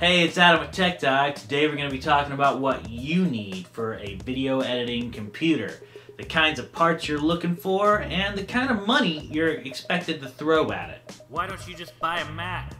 Hey, it's Adam with Tech Dive. Today we're going to be talking about what you need for a video editing computer, the kinds of parts you're looking for, and the kind of money you're expected to throw at it. Why don't you just buy a Mac?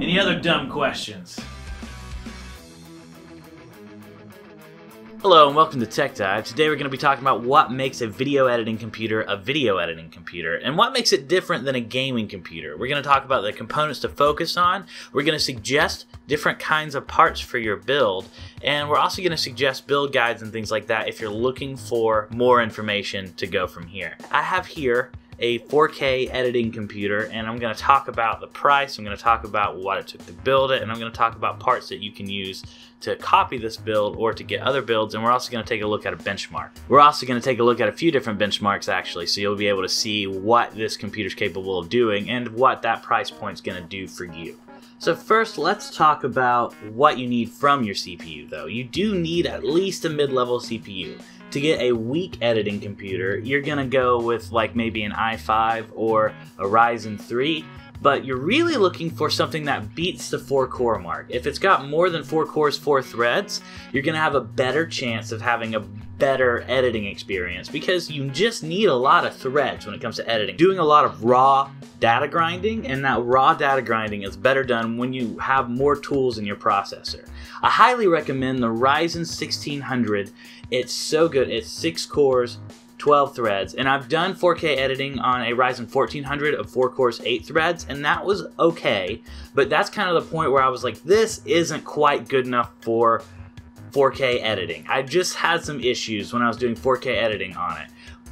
Any other dumb questions? Hello and welcome to Tech Dive. Today we're going to be talking about what makes a video editing computer a video editing computer and what makes it different than a gaming computer. We're going to talk about the components to focus on. We're going to suggest different kinds of parts for your build and we're also going to suggest build guides and things like that if you're looking for more information to go from here. I have here a 4K editing computer and I'm going to talk about the price, I'm going to talk about what it took to build it, and I'm going to talk about parts that you can use to copy this build or to get other builds, and we're also going to take a look at a benchmark. We're also going to take a look at a few different benchmarks actually, so you'll be able to see what this computer is capable of doing and what that price point is going to do for you. So first, let's talk about what you need from your CPU though. You do need at least a mid-level CPU to get a weak editing computer, you're gonna go with like maybe an i5 or a Ryzen 3, but you're really looking for something that beats the 4 core mark. If it's got more than 4 cores, 4 threads, you're gonna have a better chance of having a better editing experience because you just need a lot of threads when it comes to editing. Doing a lot of raw data grinding, and that raw data grinding is better done when you have more tools in your processor. I highly recommend the Ryzen 1600 it's so good. It's six cores, 12 threads, and I've done 4K editing on a Ryzen 1400 of 4 cores, 8 threads, and that was okay, but that's kind of the point where I was like, this isn't quite good enough for 4K editing. I just had some issues when I was doing 4K editing on it.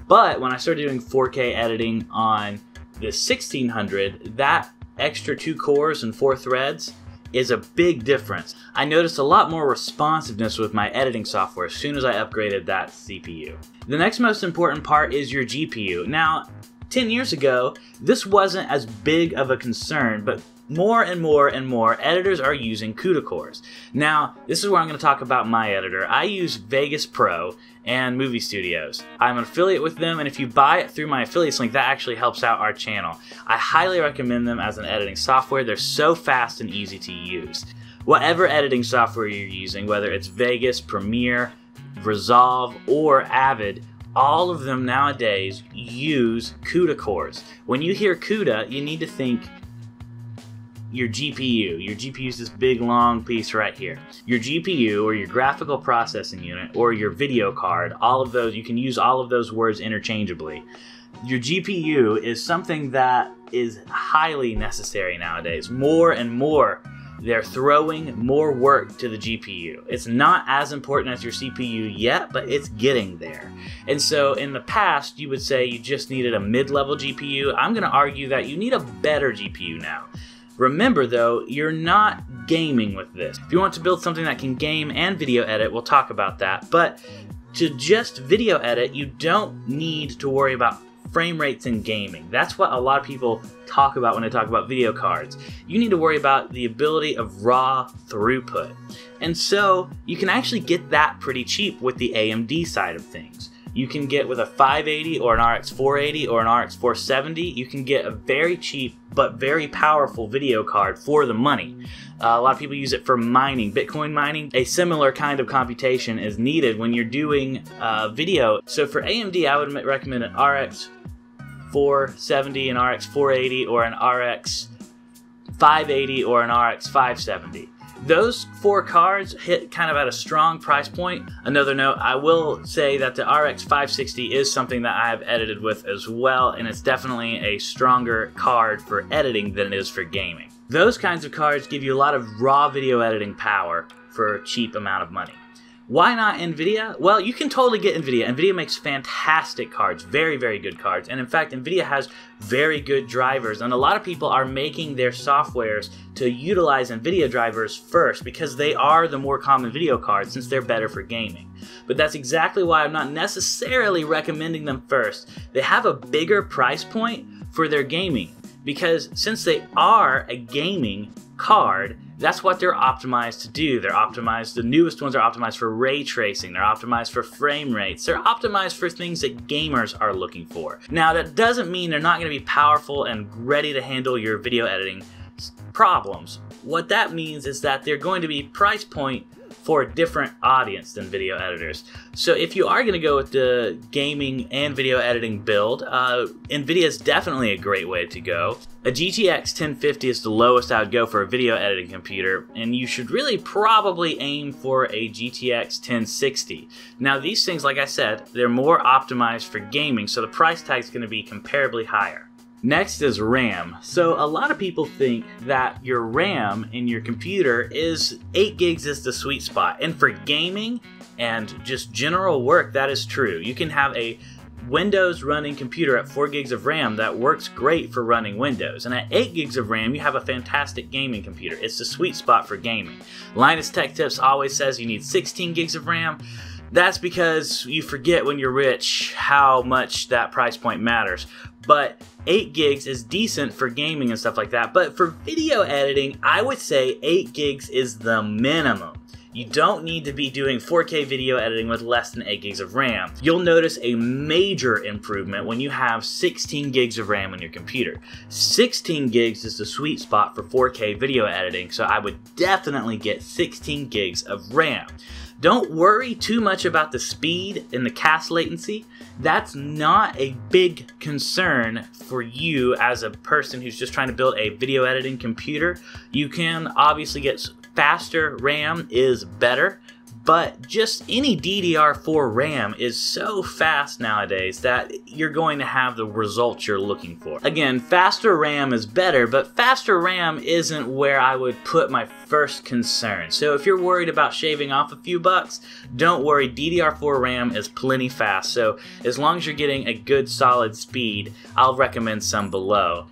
But when I started doing 4K editing on the 1600, that extra two cores and four threads is a big difference. I noticed a lot more responsiveness with my editing software as soon as I upgraded that CPU. The next most important part is your GPU. Now, 10 years ago, this wasn't as big of a concern, but more and more and more editors are using CUDA cores. Now, this is where I'm going to talk about my editor. I use Vegas Pro and Movie Studios. I'm an affiliate with them, and if you buy it through my affiliates link, that actually helps out our channel. I highly recommend them as an editing software. They're so fast and easy to use. Whatever editing software you're using, whether it's Vegas, Premiere, Resolve, or Avid, all of them nowadays use CUDA cores. When you hear CUDA, you need to think your GPU. Your GPU is this big long piece right here. Your GPU or your graphical processing unit or your video card, all of those, you can use all of those words interchangeably. Your GPU is something that is highly necessary nowadays. More and more, they're throwing more work to the GPU. It's not as important as your CPU yet, but it's getting there. And so in the past, you would say you just needed a mid level GPU. I'm going to argue that you need a better GPU now. Remember though, you're not gaming with this. If you want to build something that can game and video edit, we'll talk about that. But to just video edit, you don't need to worry about frame rates in gaming. That's what a lot of people talk about when they talk about video cards. You need to worry about the ability of raw throughput. And so you can actually get that pretty cheap with the AMD side of things you can get with a 580 or an RX 480 or an RX 470, you can get a very cheap but very powerful video card for the money. Uh, a lot of people use it for mining, Bitcoin mining. A similar kind of computation is needed when you're doing uh, video. So for AMD, I would recommend an RX 470, an RX 480, or an RX 580 or an RX 570. Those four cards hit kind of at a strong price point. Another note, I will say that the RX 560 is something that I have edited with as well, and it's definitely a stronger card for editing than it is for gaming. Those kinds of cards give you a lot of raw video editing power for a cheap amount of money. Why not NVIDIA? Well, you can totally get NVIDIA. NVIDIA makes fantastic cards, very, very good cards. And in fact, NVIDIA has very good drivers. And a lot of people are making their softwares to utilize NVIDIA drivers first because they are the more common video cards since they're better for gaming. But that's exactly why I'm not necessarily recommending them first. They have a bigger price point for their gaming because since they are a gaming card, That's what they're optimized to do. They're optimized, the newest ones are optimized for ray tracing, they're optimized for frame rates, they're optimized for things that gamers are looking for. Now, that doesn't mean they're not going to be powerful and ready to handle your video editing problems. What that means is that they're going to be price point for a different audience than video editors. So if you are going to go with the gaming and video editing build, uh, NVIDIA is definitely a great way to go. A GTX 1050 is the lowest I would go for a video editing computer, and you should really probably aim for a GTX 1060. Now these things, like I said, they're more optimized for gaming, so the price tag is going to be comparably higher. Next is RAM. So a lot of people think that your RAM in your computer is 8 gigs is the sweet spot. And for gaming and just general work, that is true. You can have a Windows running computer at 4 gigs of RAM that works great for running Windows. And at 8 gigs of RAM, you have a fantastic gaming computer. It's the sweet spot for gaming. Linus Tech Tips always says you need 16 gigs of RAM. That's because you forget when you're rich how much that price point matters. But 8 gigs is decent for gaming and stuff like that. But for video editing, I would say 8 gigs is the minimum. You don't need to be doing 4K video editing with less than 8 gigs of RAM. You'll notice a major improvement when you have 16 gigs of RAM on your computer. 16 gigs is the sweet spot for 4K video editing, so I would definitely get 16 gigs of RAM. Don't worry too much about the speed and the CAS latency. That's not a big concern for you as a person who's just trying to build a video editing computer. You can obviously get faster RAM is better, but just any DDR4 RAM is so fast nowadays that you're going to have the results you're looking for. Again, faster RAM is better, but faster RAM isn't where I would put my first concern. So if you're worried about shaving off a few bucks, don't worry, DDR4 RAM is plenty fast. So as long as you're getting a good solid speed, I'll recommend some below.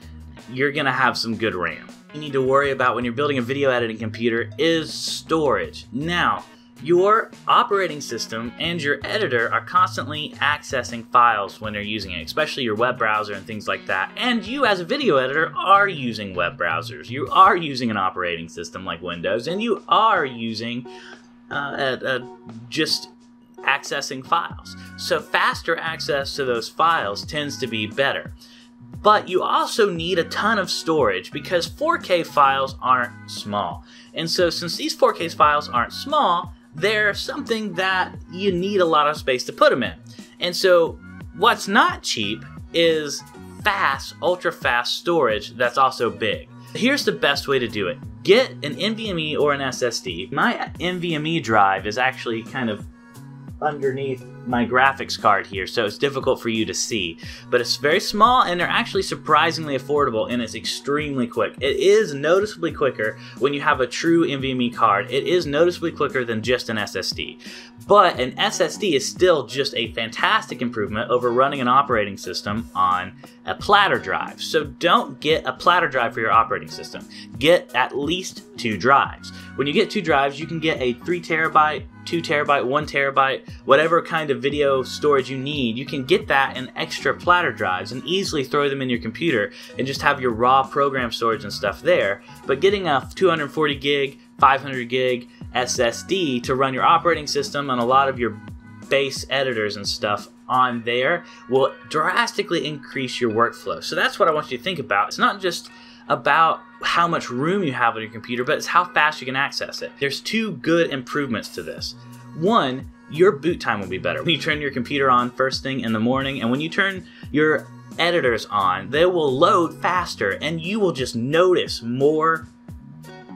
You're gonna have some good RAM. You need to worry about when you're building a video editing computer is storage. Now, your operating system and your editor are constantly accessing files when they're using it, especially your web browser and things like that. And you, as a video editor, are using web browsers. You are using an operating system like Windows, and you are using uh, just accessing files. So, faster access to those files tends to be better. But you also need a ton of storage because 4K files aren't small. And so, since these 4K files aren't small, they're something that you need a lot of space to put them in. And so, what's not cheap is fast, ultra fast storage that's also big. Here's the best way to do it get an NVMe or an SSD. My NVMe drive is actually kind of underneath my graphics card here, so it's difficult for you to see. But it's very small and they're actually surprisingly affordable and it's extremely quick. It is noticeably quicker when you have a true NVMe card. It is noticeably quicker than just an SSD. But an SSD is still just a fantastic improvement over running an operating system on a platter drive. So don't get a platter drive for your operating system. Get at least two drives. When you get two drives, you can get a 3 terabyte, 2 terabyte, 1 terabyte, whatever kind of video storage you need. You can get that in extra platter drives and easily throw them in your computer and just have your raw program storage and stuff there. But getting a 240 gig, 500 gig SSD to run your operating system and a lot of your base editors and stuff on there will drastically increase your workflow. So that's what I want you to think about. It's not just about how much room you have on your computer, but it's how fast you can access it. There's two good improvements to this. One, your boot time will be better. When you turn your computer on first thing in the morning, and when you turn your editors on, they will load faster, and you will just notice more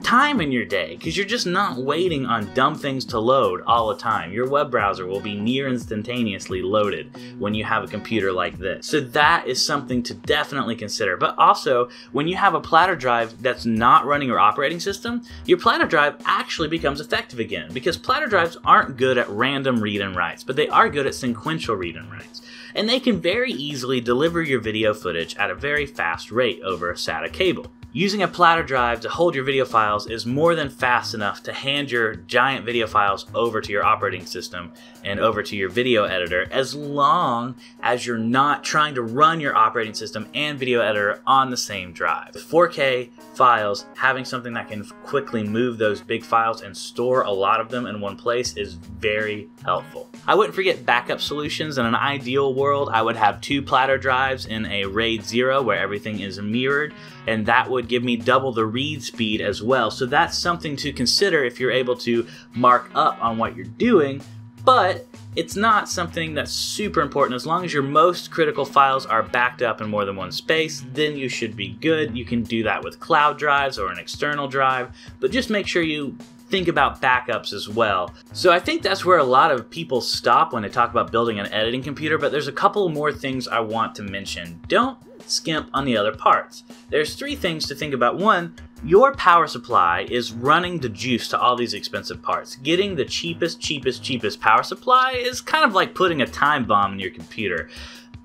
time in your day because you're just not waiting on dumb things to load all the time. Your web browser will be near instantaneously loaded when you have a computer like this. So that is something to definitely consider. But also, when you have a platter drive that's not running your operating system, your platter drive actually becomes effective again because platter drives aren't good at random read and writes, but they are good at sequential read and writes. And they can very easily deliver your video footage at a very fast rate over a SATA cable. Using a platter drive to hold your video files is more than fast enough to hand your giant video files over to your operating system and over to your video editor as long as you're not trying to run your operating system and video editor on the same drive. With 4K files, having something that can quickly move those big files and store a lot of them in one place is very helpful. I wouldn't forget backup solutions. In an ideal world, I would have two platter drives in a RAID 0 where everything is mirrored and that would give me double the read speed as well. So that's something to consider if you're able to mark up on what you're doing, but it's not something that's super important. As long as your most critical files are backed up in more than one space, then you should be good. You can do that with cloud drives or an external drive, but just make sure you think about backups as well. So I think that's where a lot of people stop when they talk about building an editing computer, but there's a couple more things I want to mention. Don't skimp on the other parts. There's three things to think about. One, your power supply is running the juice to all these expensive parts. Getting the cheapest, cheapest, cheapest power supply is kind of like putting a time bomb in your computer.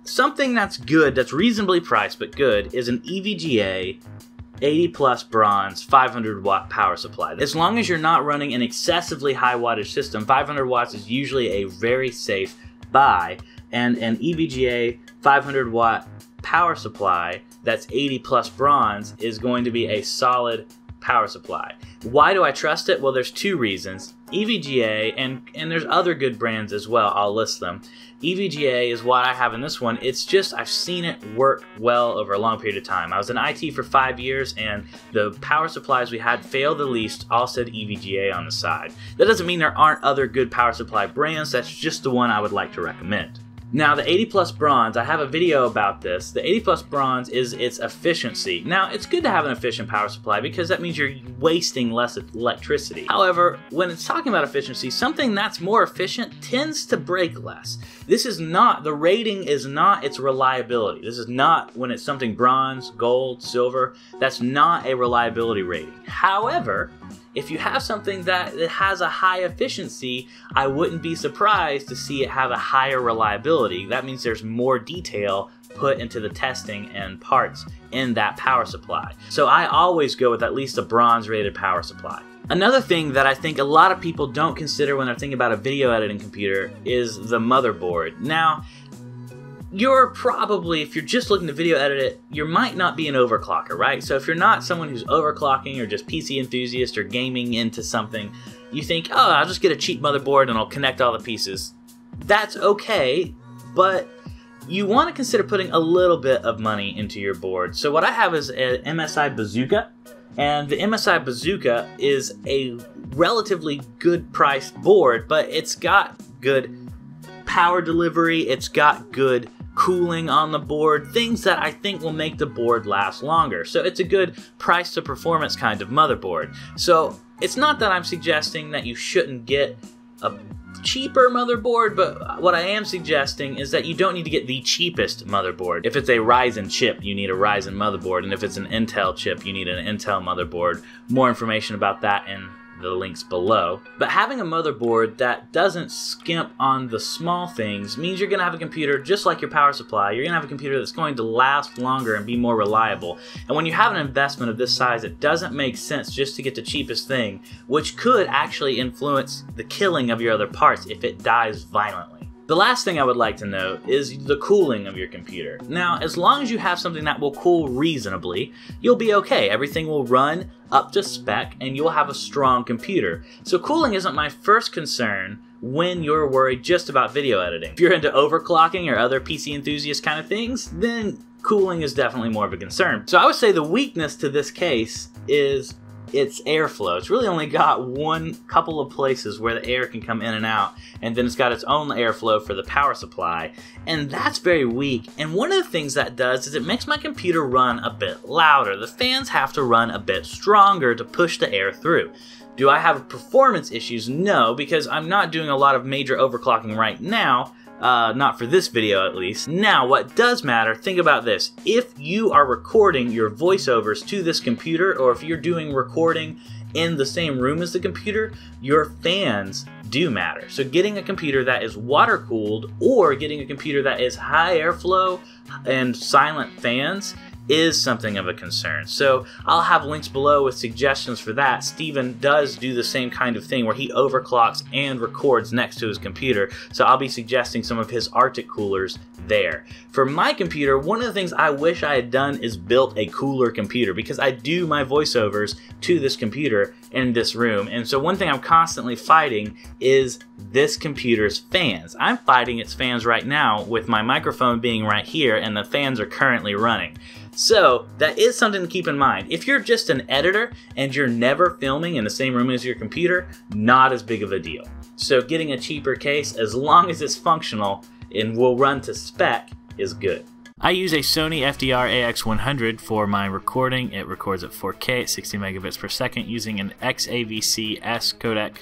Something that's good, that's reasonably priced but good, is an EVGA 80 plus bronze 500 watt power supply. As long as you're not running an excessively high wattage system, 500 watts is usually a very safe buy and an EVGA 500 watt power supply that's 80 plus bronze is going to be a solid power supply. Why do I trust it? Well, there's two reasons. EVGA, and, and there's other good brands as well, I'll list them. EVGA is what I have in this one. It's just, I've seen it work well over a long period of time. I was in IT for five years, and the power supplies we had failed the least all said EVGA on the side. That doesn't mean there aren't other good power supply brands, that's just the one I would like to recommend. Now the 80 plus bronze, I have a video about this. The 80 plus bronze is its efficiency. Now it's good to have an efficient power supply because that means you're wasting less electricity. However, when it's talking about efficiency, something that's more efficient tends to break less. This is not, the rating is not its reliability. This is not when it's something bronze, gold, silver, that's not a reliability rating. However, if you have something that has a high efficiency, I wouldn't be surprised to see it have a higher reliability. That means there's more detail put into the testing and parts in that power supply. So I always go with at least a bronze rated power supply. Another thing that I think a lot of people don't consider when they're thinking about a video editing computer is the motherboard. Now, you're probably, if you're just looking to video edit it, you might not be an overclocker, right? So if you're not someone who's overclocking or just PC enthusiast or gaming into something, you think, oh, I'll just get a cheap motherboard and I'll connect all the pieces. That's okay, but you want to consider putting a little bit of money into your board. So what I have is an MSI Bazooka, and the MSI Bazooka is a relatively good priced board, but it's got good power delivery, it's got good cooling on the board, things that I think will make the board last longer. So it's a good price to performance kind of motherboard. So it's not that I'm suggesting that you shouldn't get a cheaper motherboard, but what I am suggesting is that you don't need to get the cheapest motherboard. If it's a Ryzen chip, you need a Ryzen motherboard, and if it's an Intel chip, you need an Intel motherboard. More information about that in the links below. But having a motherboard that doesn't skimp on the small things means you're going to have a computer just like your power supply. You're going to have a computer that's going to last longer and be more reliable. And when you have an investment of this size, it doesn't make sense just to get the cheapest thing, which could actually influence the killing of your other parts if it dies violently. The last thing I would like to note is the cooling of your computer. Now, as long as you have something that will cool reasonably, you'll be okay. Everything will run up to spec and you'll have a strong computer. So cooling isn't my first concern when you're worried just about video editing. If you're into overclocking or other PC enthusiast kind of things, then cooling is definitely more of a concern. So I would say the weakness to this case is its airflow. It's really only got one couple of places where the air can come in and out, and then it's got its own airflow for the power supply, and that's very weak. And one of the things that does is it makes my computer run a bit louder. The fans have to run a bit stronger to push the air through. Do I have performance issues? No, because I'm not doing a lot of major overclocking right now, uh, not for this video at least. Now, what does matter, think about this. If you are recording your voiceovers to this computer, or if you're doing recording in the same room as the computer, your fans do matter. So getting a computer that is water cooled or getting a computer that is high airflow and silent fans is something of a concern. So I'll have links below with suggestions for that. Steven does do the same kind of thing where he overclocks and records next to his computer. So I'll be suggesting some of his Arctic coolers there. For my computer, one of the things I wish I had done is built a cooler computer because I do my voiceovers to this computer in this room. And so one thing I'm constantly fighting is this computer's fans. I'm fighting its fans right now with my microphone being right here and the fans are currently running. So that is something to keep in mind. If you're just an editor and you're never filming in the same room as your computer, not as big of a deal. So getting a cheaper case, as long as it's functional and will run to spec, is good. I use a Sony FDR AX100 for my recording. It records at 4K at 60 megabits per second using an XAVC S codec.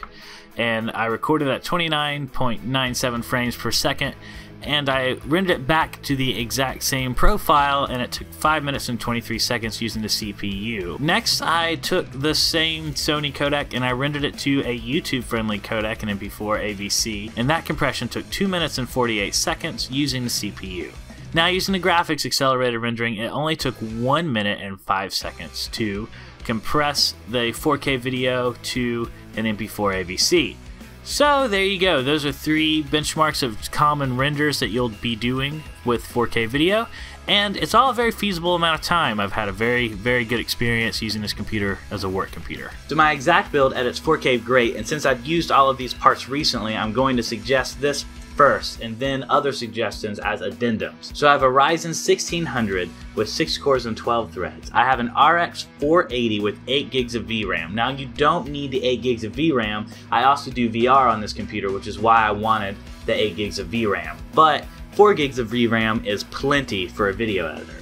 And I recorded at 29.97 frames per second. And I rendered it back to the exact same profile, and it took 5 minutes and 23 seconds using the CPU. Next, I took the same Sony codec and I rendered it to a YouTube friendly codec in MP4 AVC, and that compression took 2 minutes and 48 seconds using the CPU. Now, using the graphics accelerated rendering, it only took 1 minute and 5 seconds to compress the 4K video to an MP4 AVC. So there you go. Those are three benchmarks of common renders that you'll be doing with 4K video. And it's all a very feasible amount of time. I've had a very, very good experience using this computer as a work computer. So my exact build edits 4K great, and since I've used all of these parts recently, I'm going to suggest this first and then other suggestions as addendums. So I have a Ryzen 1600 with 6 cores and 12 threads. I have an RX 480 with 8 gigs of VRAM. Now you don't need the 8 gigs of VRAM. I also do VR on this computer, which is why I wanted the 8 gigs of VRAM. But 4 gigs of VRAM is plenty for a video editor.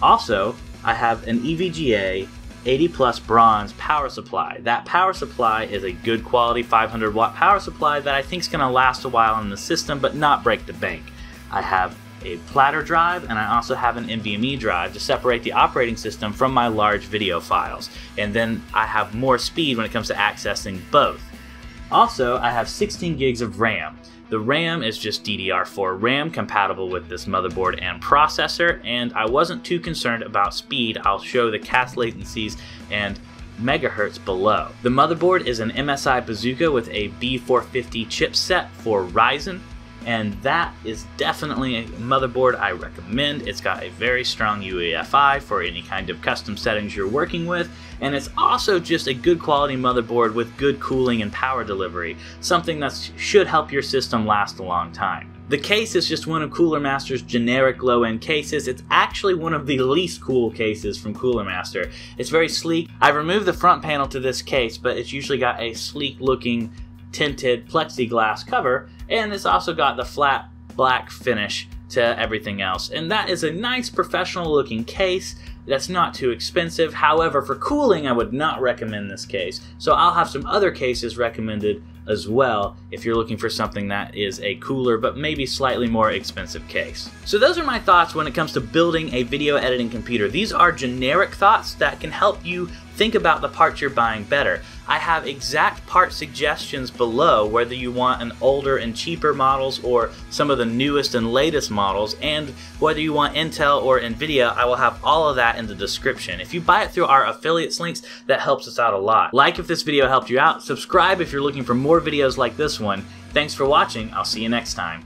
Also, I have an EVGA 80 plus bronze power supply. That power supply is a good quality 500 watt power supply that I think is going to last a while in the system but not break the bank. I have a platter drive and I also have an NVMe drive to separate the operating system from my large video files. And then I have more speed when it comes to accessing both. Also, I have 16 gigs of RAM. The RAM is just DDR4 RAM compatible with this motherboard and processor, and I wasn't too concerned about speed. I'll show the CAS latencies and megahertz below. The motherboard is an MSI Bazooka with a B450 chipset for Ryzen, and that is definitely a motherboard I recommend. It's got a very strong UEFI for any kind of custom settings you're working with, and it's also just a good quality motherboard with good cooling and power delivery, something that should help your system last a long time. The case is just one of Cooler Master's generic low-end cases. It's actually one of the least cool cases from Cooler Master. It's very sleek. I removed the front panel to this case, but it's usually got a sleek looking tinted plexiglass cover, and it's also got the flat black finish to everything else. And that is a nice professional looking case that's not too expensive. However, for cooling, I would not recommend this case. So I'll have some other cases recommended as well if you're looking for something that is a cooler but maybe slightly more expensive case. So those are my thoughts when it comes to building a video editing computer. These are generic thoughts that can help you think about the parts you're buying better. I have exact part suggestions below whether you want an older and cheaper models or some of the newest and latest models and whether you want Intel or Nvidia I will have all of that in the description. If you buy it through our affiliates links that helps us out a lot. Like if this video helped you out, subscribe if you're looking for more videos like this one. Thanks for watching, I'll see you next time.